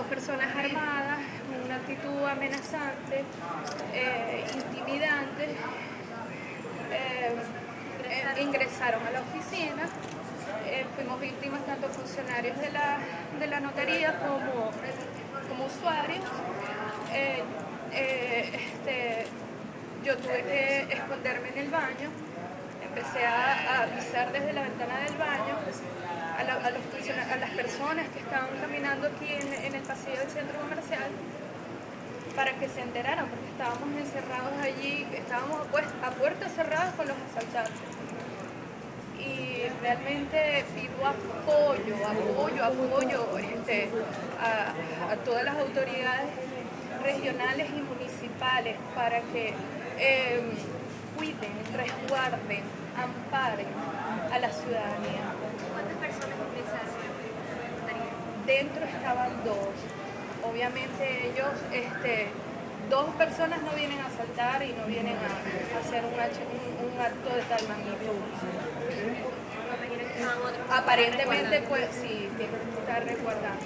personas armadas, una actitud amenazante, eh, intimidante, eh, eh, ingresaron a la oficina. fuimos víctimas tanto funcionarios de la, de la notaría como, como usuarios. Este, yo tuve que esconderme en el baño, empecé a, avisar desde la ventana del baño a, las personas que estaban caminando aquí en, el pasillo del centro comercial para que se enteraran, porque estábamos encerrados allí, estábamos a puertas cerradas con los asaltantes. Y realmente pido apoyo, apoyo, apoyo este, a, a todas las autoridades regionales y municipales para que Em, cuiden, resguarden, amparen a la ciudadanía. ¿Cuántas personas ingresaron? Dentro estaban dos. Obviamente ellos, este, dos personas no vienen a asaltar y no vienen a, hacer un, acto de tal magnitud. Aparentemente, pues sí, tienen que estar resguardando.